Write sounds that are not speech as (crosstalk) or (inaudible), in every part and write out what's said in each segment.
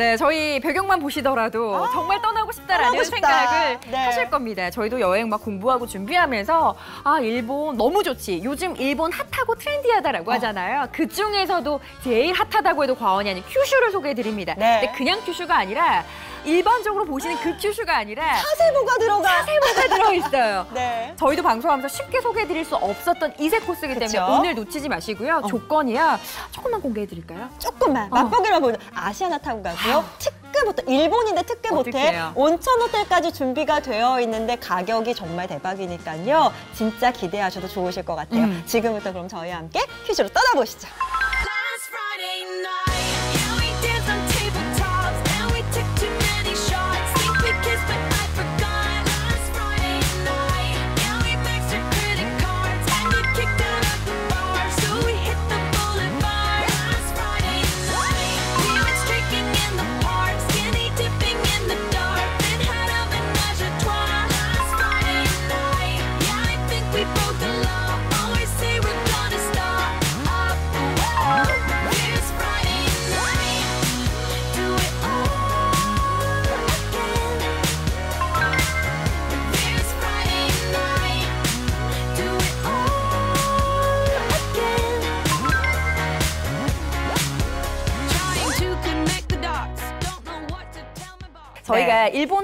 네, 저희 배경만 보시더라도 아, 정말 떠나고 싶다라는 싶다. 생각을 네. 하실 겁니다. 저희도 여행 막 공부하고 준비하면서 아 일본 너무 좋지. 요즘 일본 핫하고 어. 트렌디하다라고 하잖아요. 그 중에서도 제일 핫하다고 해도 과언이 아닌 큐슈를 소개해드립니다. 네. 근데 그냥 큐슈가 아니라 일반적으로 보시는 그 큐슈가 아니라 사세보가 들어가. 사세보가 들어있어요. (laughs) 네. 저희도 방송하면서 쉽게 소개해드릴 수 없었던 이색 코스이기 때문에 그쵸? 오늘 놓치지 마시고요. 조건이야 조금만 공개해드릴까요? 조금만 맛보기만 보여. 아시아나 타고 가고요. 특급 호텔, 일본인데 특급 호텔? 온천 호텔까지 준비가 되어 있는데 가격이 정말 대박이니까요. 진짜 기대하셔도 좋으실 것 같아요. 음. 지금부터 그럼 저희와 함께 퀴즈로 떠나보시죠.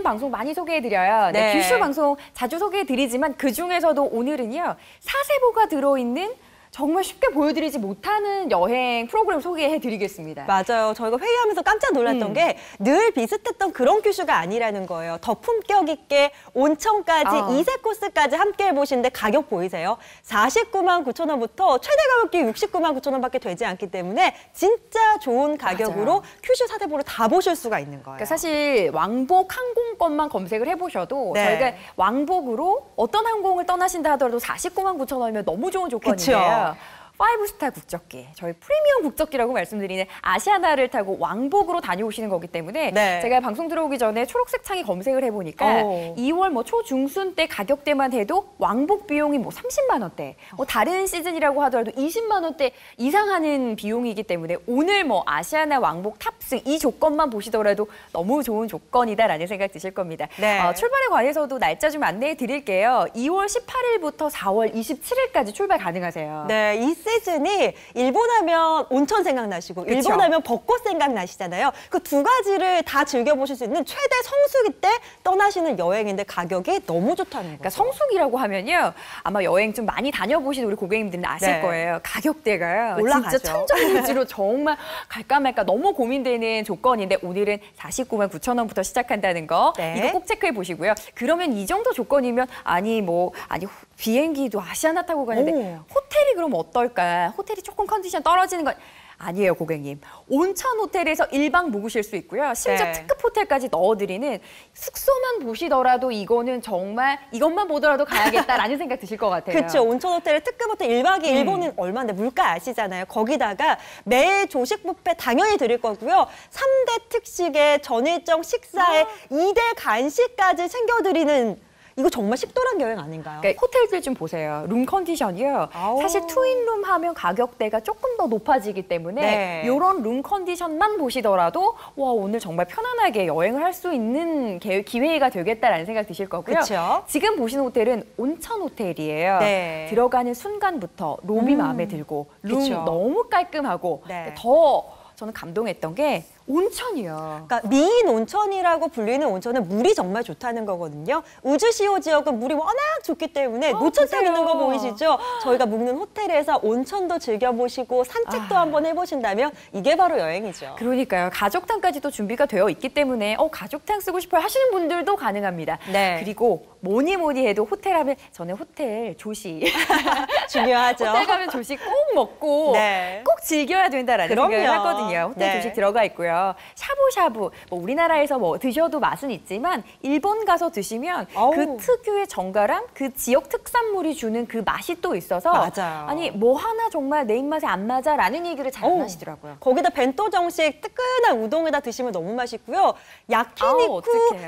방송 많이 소개해드려요. 네. 네. 규슈 방송 자주 소개해드리지만 그 중에서도 오늘은요 사세보가 들어있는 정말 쉽게 보여드리지 못하는 여행 프로그램 소개해드리겠습니다. 맞아요. 저희가 회의하면서 깜짝 놀랐던 음. 게늘 비슷했던 그런 큐슈가 아니라는 거예요. 더 품격 있게 온천까지 아. 이색 코스까지 함께 해보시는데 가격 보이세요? 49만 9천 원부터 최대 가격이 69만 9천 원밖에 되지 않기 때문에 진짜 좋은 가격으로 맞아요. 큐슈 사대보를 다 보실 수가 있는 거예요. 그러니까 사실 왕복 항공권만 검색을 해보셔도 네. 저희가 왕복으로 어떤 항공을 떠나신다 하더라도 49만 9천 원이면 너무 좋은 조건이에요. 보니까 5스타 국적기, 저희 프리미엄 국적기라고 말씀드리는 아시아나를 타고 왕복으로 다녀오시는 거기 때문에 네. 제가 방송 들어오기 전에 초록색 창에 검색을 해보니까 어. 오. 2월 뭐 초중순 때 가격대만 해도 왕복 비용이 뭐 30만 원대, 뭐 다른 시즌이라고 하더라도 20만 원대 이상하는 비용이기 때문에 오늘 뭐 아시아나 왕복 탑승 이 조건만 보시더라도 너무 좋은 조건이다라는 생각 드실 겁니다. 네. 어, 출발에 관해서도 날짜 좀 안내해 드릴게요. 2월 18일부터 4월 27일까지 출발 가능하세요. 네, 시즌이 일본 하면 온천 생각나시고 그쵸. 일본 하면 벚꽃 생각나시잖아요. 그 두 가지를 다 즐겨보실 수 있는 최대 성수기 때 떠나시는 여행인데 가격이 너무 좋다는 거죠. 그러니까 성수기라고 하면요. 아마 여행 좀 많이 다녀보신 우리 고객님들은 아실 네. 거예요. 가격대가요. 올라가죠. 진짜 천정일지로 정말 갈까 말까 너무 고민되는 조건인데 오늘은 49만 9천 원부터 시작한다는 거. 네. 이거 꼭 체크해 보시고요. 그러면 이 정도 조건이면 아니 뭐 아니 후- 비행기도 아시아나 타고 가는데 오. 호텔이 그럼 어떨까? 호텔이 조금 컨디션 떨어지는 건 아니에요, 고객님. 온천 호텔에서 일박 묵으실 수 있고요. 심지어 네. 특급 호텔까지 넣어드리는 숙소만 보시더라도 이거는 정말 이것만 보더라도 가야겠다라는 (laughs) 생각 드실 것 같아요. 그렇죠. 온천 호텔의 특급 호텔 1박이 음. 일본은 얼마인데 물가 아시잖아요. 거기다가 매일 조식 뷔페 당연히 드릴 거고요. 삼대 특식에 전일정 식사에 아. 이대 간식까지 챙겨드리는 이거 정말 식도락 여행 아닌가요? 그러니까 호텔들 좀 보세요. 룸 컨디션이요. 아우. 사실 투인룸 하면 가격대가 조금 더 높아지기 때문에 네. 이런 룸 컨디션만 보시더라도 와 오늘 정말 편안하게 여행을 할 수 있는 계- 기회가 되겠다라는 생각 드실 거고요. 그쵸. 지금 보시는 호텔은 온천 호텔이에요. 네. 들어가는 순간부터 롬이 음. 마음에 들고 룸 그쵸. 너무 깔끔하고 네. 더 저는 감동했던 게 온천이요. 그러니까 미인 온천이라고 불리는 온천은 물이 정말 좋다는 거거든요. 우주시오 지역은 물이 워낙 좋기 때문에 어, 노천탕 보세요. 있는 거 보이시죠? 저희가 묵는 호텔에서 온천도 즐겨보시고 산책도 아. 한번 해보신다면 이게 바로 여행이죠. 그러니까요. 가족탕까지도 준비가 되어 있기 때문에 어 가족탕 쓰고 싶어요 하시는 분들도 가능합니다. 네. 그리고 뭐니 뭐니 해도 호텔 하면 저는 호텔 조식 (laughs) 중요하죠. (laughs) 호텔 가면 조식 꼭 먹고 네. 꼭 즐겨야 된다라는 그럼요. 생각을 하거든요. 호텔 네. 조식 들어가 있고요. 샤브샤브 뭐 우리나라에서 뭐 드셔도 맛은 있지만 일본 가서 드시면 어우. 그 특유의 정갈함, 그 지역 특산물이 주는 그 맛이 또 있어서 맞아요. 아니 뭐 하나 정말 내 입맛에 안 맞아라는 얘기를 잘 안. 하시더라고요. 거기다 벤또 정식 뜨끈한 우동에다 드시면 너무 맛있고요. 야키니쿠.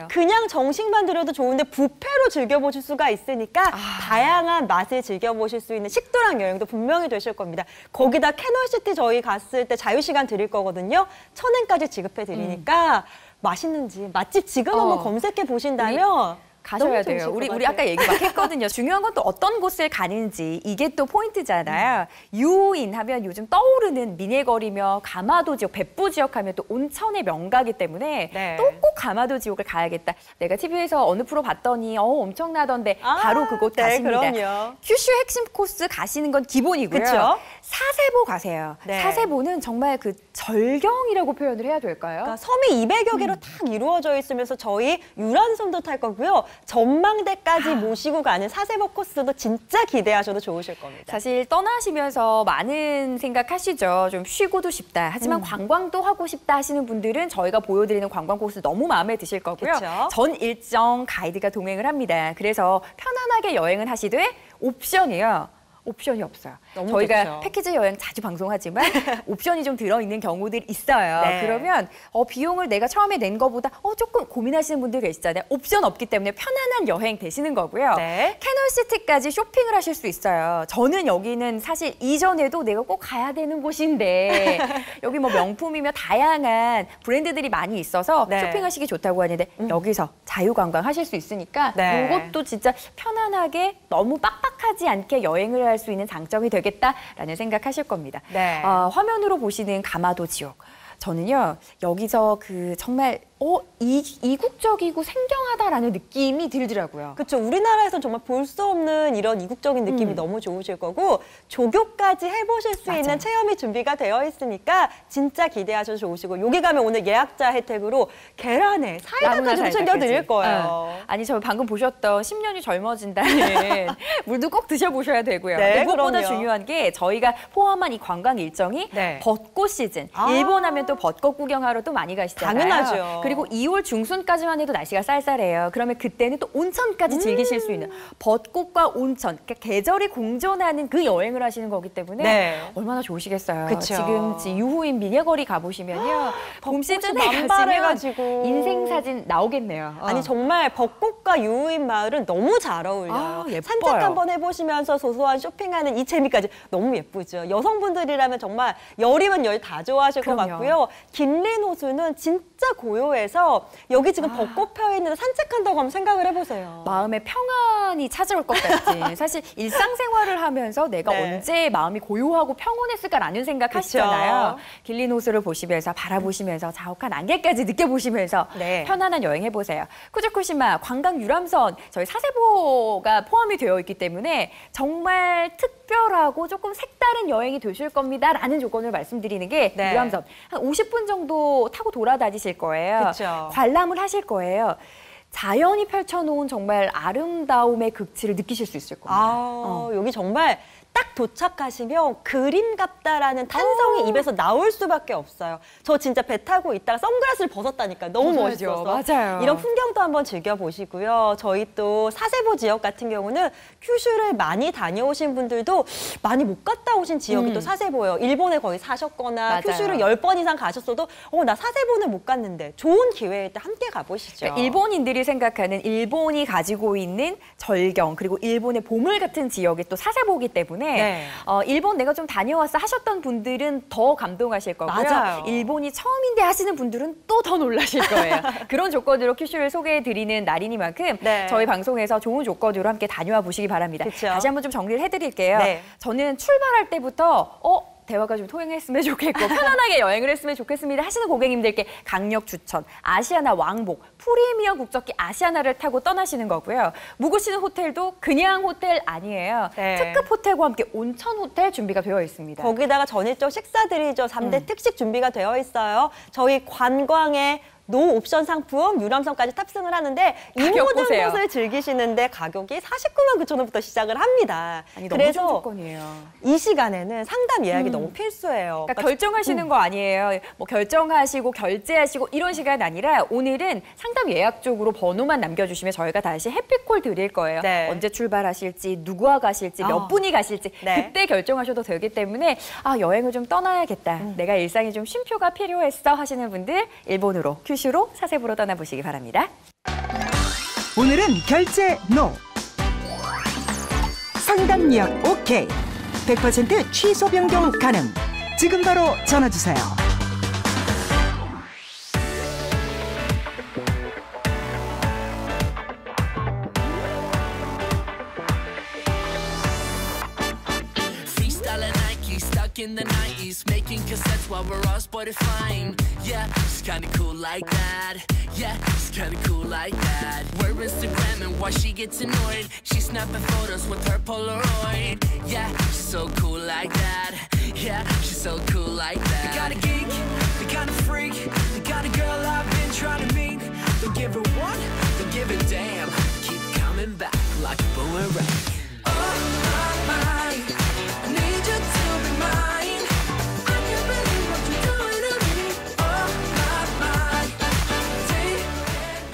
그냥 정식만 드려도 좋은데 뷔페로 즐겨보실 수가 있으니까 아. 다양한 맛을 즐겨보실 수 있는 식도락 여행도 분명히 되실 겁니다. 거기다 Canal City 저희 갔을 때 자유시간 드릴 거거든요. 천엔까지 지 지급해 드리니까 맛있는지 맛집 지금 어. 한번 검색해 보신다면 가셔야 돼요. 우리 것 우리. 아까 얘기 막 (laughs) 했거든요. 중요한 건 또 어떤 곳을 가는지 이게 또 포인트잖아요. 유후인 하면 요즘 떠오르는 민예거리며 가마도 지옥, 벳부 지역 하면 또 온천의 명가기 때문에 네. 또꼭 가마도 지옥을 가야겠다. 내가 TV에서 어느 프로 봤더니 어 엄청나던데 아, 바로 그곳 네, 가십니다. 그럼요. 큐슈 핵심 코스 가시는 건 기본이고요. 그쵸? 사세보 가세요. 네. 사세보는 정말 그 절경이라고 표현을 해야 될까요? 그러니까 섬이 200여 개로 음. 딱 이루어져 있으면서 저희 유람선도 탈 거고요. 전망대까지 아. 모시고 가는 사세보 코스도 진짜 기대하셔도 좋으실 겁니다. 사실 떠나시면서 많은 생각하시죠. 좀 쉬고도 싶다. 음. 하지만 관광도 하고 싶다 하시는 분들은 저희가 보여드리는 관광 코스 너무 마음에 드실 거고요. 그쵸. 전 일정 가이드가 동행을 합니다. 그래서 편안하게 여행을 하시되 옵션이요. 옵션이 없어요. 저희가 좋죠. 패키지 여행 자주 방송하지만 (laughs) 옵션이 좀 들어있는 경우들이 있어요. 네. 그러면 어, 비용을 내가 처음에 낸 거보다 어, 조금 고민하시는 분들 계시잖아요. 옵션 없기 때문에 편안한 여행 되시는 거고요. 네. 캐널시티까지 쇼핑을 하실 수 있어요. 저는 여기는 사실 이전에도 내가 꼭 가야 되는 곳인데 (laughs) 여기 뭐 명품이며 다양한 브랜드들이 많이 있어서 네. 음. 쇼핑하시기 좋다고 하는데 여기서 자유관광 하실 수 있으니까 네. 이것도 진짜 편안하게 너무 빡빡하지 않게 여행을 할 수 있는 장점이 되겠 다라는 생각하실 겁니다. 네. 어, 화면으로 보시는 가마도 지역. 저는요 여기서 그 정말 어 이, 이국적이고 생경하다라는 느낌이 들더라고요. 그렇죠. 우리나라에서 정말 볼 수 없는 이런 이국적인 느낌이 음. 너무 좋으실 거고 조교까지 해보실 수 맞아요. 있는 체험이 준비가 되어 있으니까 진짜 기대하셔도 좋으시고 여기 가면 오늘 예약자 혜택으로 계란에 사이다까지. 챙겨드릴 거예요. 어. 아니 저 방금 보셨던 10년이 젊어진다는 (laughs) 물도 꼭 드셔보셔야 되고요. 네, 무엇보다. 중요한 게 저희가 포함한 이 관광 일정이 네. 벚꽃 시즌. 아. 일본 하면 또 벚꽃 구경하러 또 많이 가시잖아요. 당연하죠. 그리고 2월 중순까지만 해도 날씨가 쌀쌀해요. 그러면 그때는 또 온천까지 음. 즐기실 수 있는 벚꽃과 온천, 그러니까 계절이 공존하는 그 여행을 하시는 거기 때문에 네. 얼마나 좋으시겠어요. 그쵸. 지금 지- 유후인 미네거리 가보시면요. (gasps) 봄 시즌에 가시면 만발해가지고. 인생 사진 나오겠네요. 어. 아니 정말 벚꽃과 유후인 마을은 너무 잘 어울려요. 아. 산책 한번 해보시면서 소소한 쇼핑하는 이 재미까지 너무 예쁘죠. 여성분들이라면 정말 열이면 열 다 좋아하실 것 그럼요. 같고요. 긴린 호수는 진짜 고요해 서 여기 지금 벚꽃 펴 있는데 산책한다고 하면 생각을 해보세요. 마음의 평안이 찾아올 것 같지. (laughs) 사실 일상생활을 하면서 내가 네. 언제 마음이 고요하고 평온했을까라는 생각. 하시잖아요. 길린 호수를 보시면서 바라보시면서 자욱한 안개까지 느껴보시면서 네. 편안한 여행 해보세요. 쿠즈쿠시마 관광 유람선 저희 사세보가 포함이 되어 있기 때문에 정말 특 별하고 조금 색다른 여행이 되실 겁니다라는 조건을 말씀드리는 게 네. 유람선 한 50분 정도 타고 돌아다니실 거예요. 그쵸. 관람을 하실 거예요. 자연이 펼쳐놓은 정말 아름다움의 극치를 느끼실 수 있을 겁니다. 아, 여기 정말 딱 도착하시면 그림 같다라는 탄성이 입에서 나올 수밖에 없어요. 저 진짜 배 타고 있다가 선글라스를 벗었다니까 너무. 멋있어서. 맞아요. 이런 풍경도 한번 즐겨보시고요. 저희 또 사세보 지역 같은 경우는 큐슈를 많이 다녀오신 분들도 많이 못 갔다 오신 지역이 음. 또 사세보예요. 일본에 거의 사셨거나 맞아요. 큐슈를 열 번 이상 가셨어도 어, 나 사세보는 못 갔는데 좋은 기회일 때 함께 가보시죠. 그러니까 일본인들이 생각하는 일본이 가지고 있는 절경 그리고 일본의 보물 같은 지역이 또 사세보기 때문에 네. 어, 일본 내가 좀 다녀왔어 하셨던 분들은 더 감동하실 거고요. 맞아요. 일본이 처음인데 하시는 분들은 또 더 놀라실 거예요. (laughs) 그런 조건으로 큐슈를 소개해드리는 날이니만큼 네. 저희 방송에서 좋은 조건으로 함께 다녀와 보시기 바랍니다. 그쵸. 다시 한번 좀 정리를 해드릴게요. 네. 저는 출발할 때부터 어 대화가 좀 통행했으면 좋겠고 편안하게 여행을 했으면 좋겠습니다 하시는 고객님들께 강력 추천 아시아나 왕복 프리미엄 국적기 아시아나를 타고 떠나시는 거고요 묵으시는 호텔도 그냥 호텔 아니에요 네. 특급 호텔과 함께 온천 호텔 준비가 되어 있습니다 거기다가 전 일정 식사들이죠. 삼대 음. 특식 준비가 되어 있어요. 저희 관광에 no option 상품 유람선까지 탑승을 하는데 이 모든 보세요. 것을 즐기시는데 가격이 49만 9천 원부터 시작을 합니다. 아니 그래서 조건이에요 이 시간에는 상담 예약이 음. 너무 필수예요. 그러니까 결정하시는 거 아니에요. 뭐 결정하시고 결제하시고 이런 시간 아니라 오늘은 상담 예약 쪽으로 번호만 남겨주시면 저희가 다시 happy call 드릴 거예요. 네. 언제 출발하실지 누구와 가실지 몇 어. 분이 가실지 네. 그때 결정하셔도 되기 때문에 아 여행을 좀 떠나야겠다. 음. 내가 일상이 좀 쉼표가 필요했어 하시는 분들 일본으로 큐슈로 사세보로 떠나보시기 바랍니다. 오늘은 결제 NO. 상담 예약 OK. 100% 취소 변경 가능. 지금 바로 전화 주세요. What we're us, but fine. Yeah, she's kinda cool like that. Yeah, she's kinda cool like that. We're Instagramming while she gets annoyed. She's snapping photos with her Polaroid. Yeah, she's so cool like that. Yeah, she's so cool like that. The kind of geek, the kind of freak, the kind of girl I've been trying to meet. Don't give her one, don't give a damn. Keep coming back like a boomerang. Oh my, my,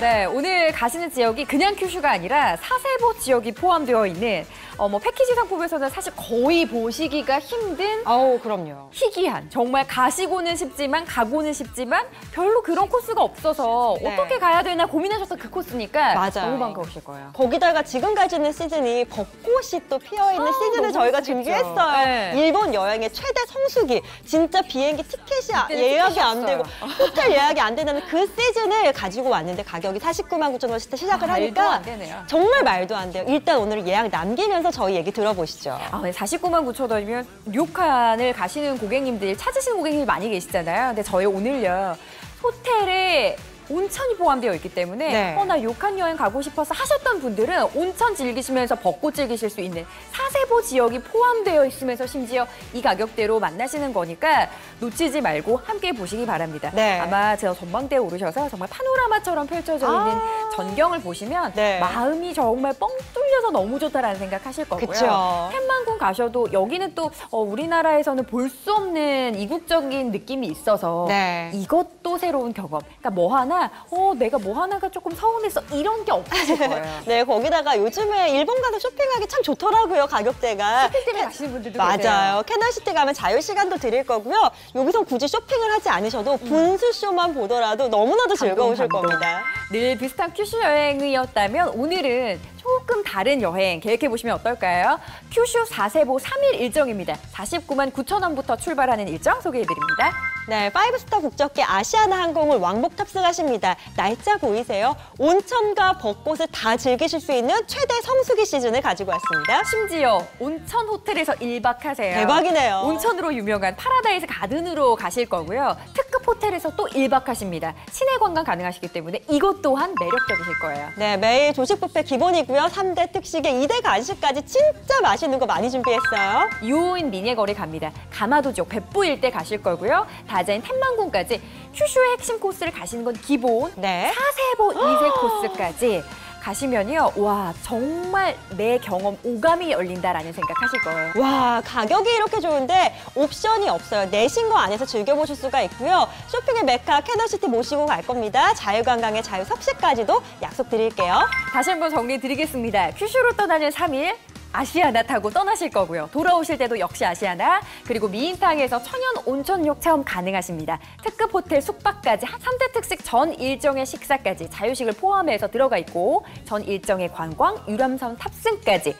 네, 오늘 가시는 지역이 그냥 큐슈가 아니라 사세보 지역이 포함되어 있는 어, 뭐 패키지 상품에서는 사실 거의 보시기가 힘든 아우 그럼요. 희귀한 정말 가시고는 싶지만 가고는 싶지만 별로 그런 코스가 없어서 네. 어떻게 가야 되나 고민하셨던 그 코스니까 맞아요. 너무 반가우실 거예요. 거기다가 지금 가지는 시즌이 벚꽃이 또 피어있는 아, 시즌을 저희가 예쁘겠죠. 준비했어요. 네. 일본 여행의 최대 성수기. 진짜 비행기 티켓이 예약이 안 되고. 호텔 예약이 안 되는 그 시즌을 가지고 왔는데 가격이 49만 9천 원씩 시작을 아, 하니까. 정말 말도 안 돼요. 일단 오늘 예약 남기면서 저희 얘기 들어보시죠. 아, 49만 9천 원이면 료칸을 가시는 고객님들 찾으시는 고객님이 많이 계시잖아요. 근데 저희 오늘요 호텔에 온천이 포함되어 있기 때문에 네. 어나 료칸 여행 가고 싶어서 하셨던 분들은 온천 즐기시면서 벚꽃 즐기실 수 있는 사세보 지역이 포함되어 있으면서 심지어 이 가격대로 만나시는 거니까 놓치지 말고 함께 보시기 바랍니다. 네. 아마 제가 전망대에 오르셔서 정말 파노라마처럼 펼쳐져 있는 아. 전경을 보시면 네. 마음이 정말 뻥 뚫려서 너무 좋다라는 생각하실 거고요. 그쵸. 텐만구 가셔도 여기는 또 어, 우리나라에서는 볼 수 없는 이국적인 느낌이 있어서 네. 이것도 새로운 경험. 그러니까 뭐 하나, 어 내가 뭐 하나가 조금 서운해서 이런 게 없으실 (laughs) 거예요. 네, 거기다가 요즘에 일본 가서 쇼핑하기 참 좋더라고요, 가격대가. 쇼핑 때문에 가시는 분들도. 맞아요. Canal City 가면 자유 시간도 드릴 거고요. 여기서 굳이 쇼핑을 하지 않으셔도 분수쇼만 보더라도 너무나도 즐거우실 감동. 겁니다. 늘 비슷한 큐슈 여행이었다면 오늘은 조금 다른 여행 계획해 보시면 어떨까요? 큐슈 사세보 3일 일정입니다. 49만 9천 원부터 출발하는 일정 소개해 드립니다. 네, five star 국적기 아시아나 항공을 왕복 탑승하십니다. 날짜 보이세요? 온천과 벚꽃을 다 즐기실 수 있는 최대 성수기 시즌을 가지고 왔습니다. 심지어 온천 호텔에서 1박 하세요. 대박이네요. 온천으로 유명한 Paradise Garden으로 가실 거고요. 특급 호텔에서 또 1박 하십니다. 시내 관광 가능하시기 때문에 이것 또한 매력적이실 거예요. 네, 매일 조식 뷔페 기본이고요. 삼대 특식에 이대 간식까지 진짜 맛있는 거 많이 준비했어요. 유후인 민예 거리 갑니다. 가마도 지옥 벳부 일대 가실 거고요. 다자이후 텐만구까지 큐슈의 핵심 코스를 가시는 건 기본. 네. 사세보 이색 (gasps) 코스까지 가시면요. 와, 정말 내 경험 오감이 열린다라는 생각하실 거예요. 와 가격이 이렇게 좋은데 옵션이 없어요. 내신 거 안에서 즐겨보실 수가 있고요. 쇼핑의 메카 Canal City 모시고 갈 겁니다. 자유관광의 자유 석식까지도 약속드릴게요. 다시 한번 정리해 드리겠습니다. 큐슈로 떠나는 3일. 아시아나 타고 떠나실 거고요. 돌아오실 때도 역시 아시아나, 그리고 미인탕에서 천연 온천욕 체험 가능하십니다. 특급 호텔 숙박까지 삼대 특식 전 일정의 식사까지 자유식을 포함해서 들어가 있고 전 일정의 관광, 유람선 탑승까지.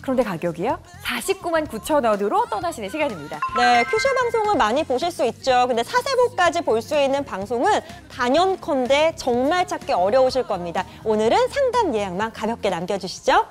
그런데 가격이요? 49만 9천 원으로 떠나시는 시간입니다. 네, 큐쇼 방송은 많이 보실 수 있죠. 근데 사세보까지 볼 수 있는 방송은 단연컨대 정말 찾기 어려우실 겁니다. 오늘은 상담 예약만 가볍게 남겨주시죠.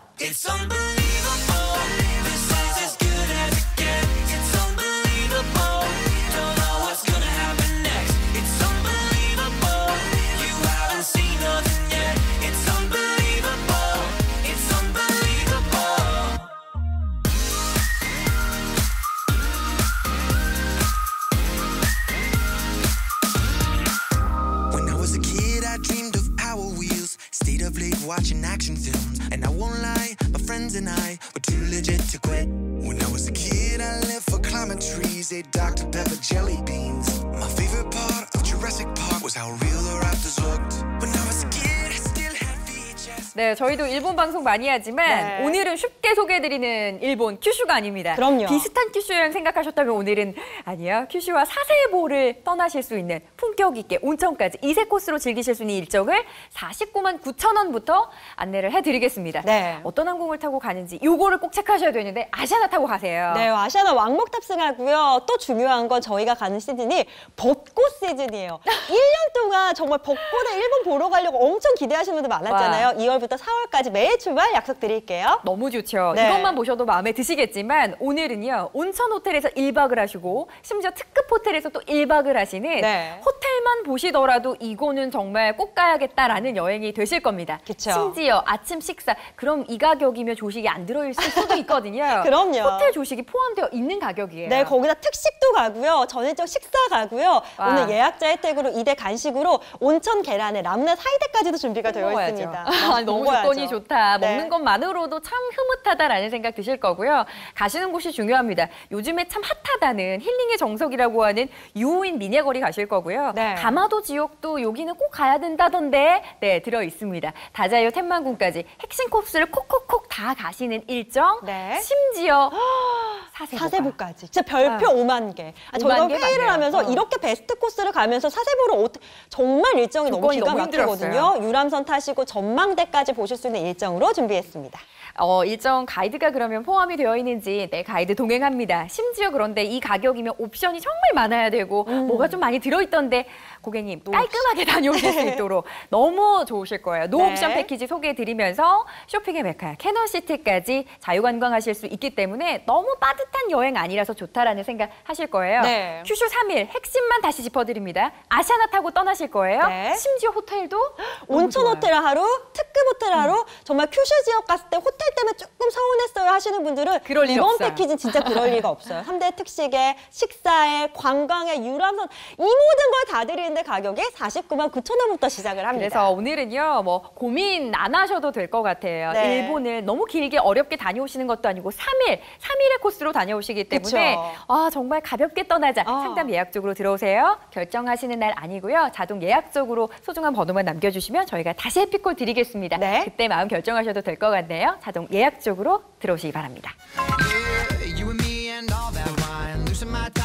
네, 저희도 일본 방송 많이 하지만 네. 오늘은 쉽게 소개해드리는 일본 큐슈가 아닙니다. 그럼요. 비슷한 큐슈 여행 생각하셨다면 오늘은 아니야 큐슈와 사세보를 떠나실 수 있는 품격 있게 온천까지 이색 코스로 즐기실 수 있는 일정을 49만 9천 원부터 안내를 해드리겠습니다. 네. 어떤 항공을 타고 가는지 요거를 꼭 체크하셔야 되는데 아시아나 타고 가세요. 네, 아시아나 왕복 탑승하고요. 또 중요한 건 저희가 가는 시즌이 벚꽃 시즌이에요. (laughs) 1년 동안 정말 벚꽃에 일본 보러 가려고 엄청 기대하시는 분들 많았잖아요. 2월부터 1월부터 4월까지 매일 출발 약속드릴게요. 너무 좋죠. 네. 이것만 보셔도 마음에 드시겠지만 오늘은요 온천 호텔에서 1박을 하시고 심지어 특급 호텔에서 또 1박을 하시는 네. 호텔만 보시더라도 이거는 정말 꼭 가야겠다라는 여행이 되실 겁니다. 그쵸. 심지어 아침 식사 그럼 이 가격이면 조식이 안 들어있을 수도 있거든요. (laughs) 그럼요. 호텔 조식이 포함되어 있는 가격이에요. 네, 거기다 특식도 가고요. 전일적 식사 가고요. 와. 오늘 예약자 혜택으로 이대 간식으로 온천 계란에 라ム사이드까지도 준비가 되어 먹어야죠. 있습니다. (laughs) 아, 너무 먹어야죠. 조건이 좋다. 네. 먹는 것만으로도 참 흐뭇 하다라는 생각 드실 거고요. 가시는 곳이 중요합니다. 요즘에 참 핫하다는 힐링의 정석이라고 하는 유호인 미녀거리 가실 거고요. 네. 가마도 지역도 여기는 꼭 가야 된다던데 네 들어 있습니다. 다자요 텐만군까지 핵심 코스를 콕콕콕 다 가시는 일정. 네. 심지어 (gasps) 사세보가. 사세보까지. 진짜 별표 아. 5만 개. 아, 5만 저희가 개 회의를 맞네요. 하면서 어. 이렇게 베스트 코스를 가면서 사세보를 어떻게 정말 일정이 너무 기가 막히거든요. 유람선 타시고 전망대까지 보실 수 있는 일정으로 준비했습니다. 어, 일정 가이드가 그러면 포함이 되어 있는지 네 가이드 동행합니다. 심지어 그런데 이 가격이면 옵션이 정말 많아야 되고 뭐가 좀 많이 들어있던데 고객님 깔끔하게 (laughs) 다녀오실 수 있도록 너무 좋으실 거예요. no 네. 옵션 패키지 소개해드리면서 쇼핑의 메카 캐널시티까지 자유관광하실 수 있기 때문에 너무 빠듯한 여행 아니라서 좋다라는 생각 하실 거예요. 네. 큐슈 3일 핵심만 다시 짚어드립니다. 아시아나 타고 떠나실 거예요. 네. 심지어 호텔도 (gasps) 온천. 음. 호텔 하루, 특급 호텔 하루, 정말 큐슈 지역 갔을 때 호텔 때문에 조금 서운했어요 하시는 분들은 이번 없어요. 패키지는 진짜 그럴 리가 없어요. (laughs) 삼대 특식에 식사에 관광에 유람선 이 모든 걸 다 드리는 데 가격이 49만 9천 원부터 시작을 합니다. 그래서 오늘은요, 뭐 고민 안 하셔도 될 것 같아요. 네. 일본을 너무 길게 어렵게 다녀오시는 것도 아니고 3일, 3일의 코스로 다녀오시기 때문에 그쵸. 아 정말 가볍게 떠나자. 어. 상담 예약 쪽으로 들어오세요. 결정하시는 날 아니고요. 자동 예약 쪽으로 소중한 번호만 남겨주시면 저희가 다시 해피콜 드리겠습니다. 네. 그때 마음 결정하셔도 될 것 같네요. 자동 예약 쪽으로 들어오시기 바랍니다. Yeah,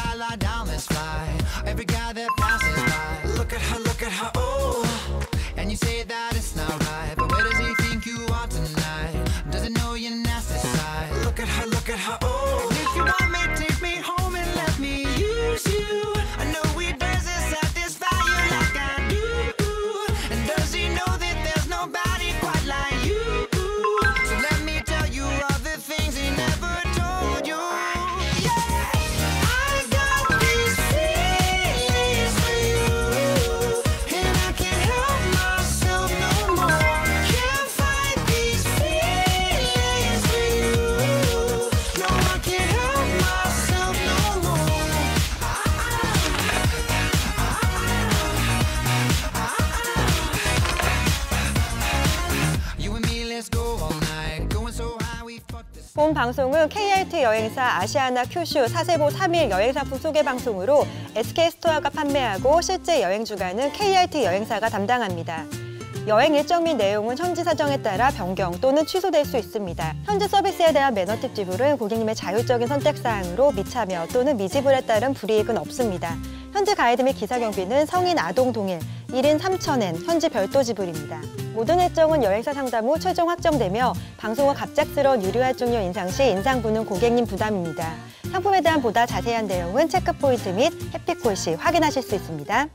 본 방송은 KRT 여행사 아시아나 큐슈 사세보 3일 여행상품 소개 방송으로 SK 스토어가 판매하고 실제 여행 주간은 KRT 여행사가 담당합니다. 여행 일정 및 내용은 현지 사정에 따라 변경 또는 취소될 수 있습니다. 현지 서비스에 대한 매너팁 지불은 고객님의 자율적인 선택 사항으로 미참여 또는 미지불에 따른 불이익은 없습니다. 현지 가이드 및 기사 경비는 성인 아동 동일 1인 3,000엔 현지 별도 지불입니다. 모든 일정은 여행사 상담 후 최종 확정되며 방송 후 갑작스러운 유료 할증료 인상 시 인상분은 고객님 부담입니다. 상품에 대한 보다 자세한 내용은 체크포인트 및 해피콜 시 확인하실 수 있습니다.